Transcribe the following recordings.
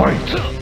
fight!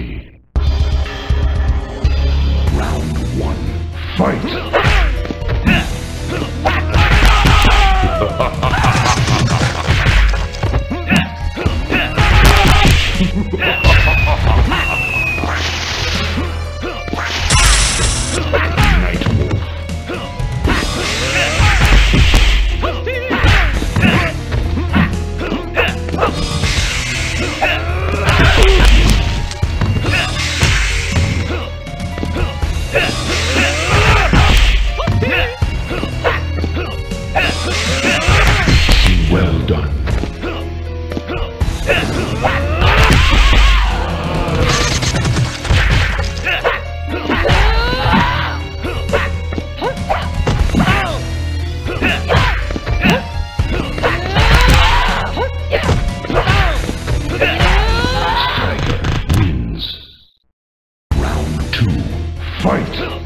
ready. Round one, fight! done. Striker wins. Round two, fight!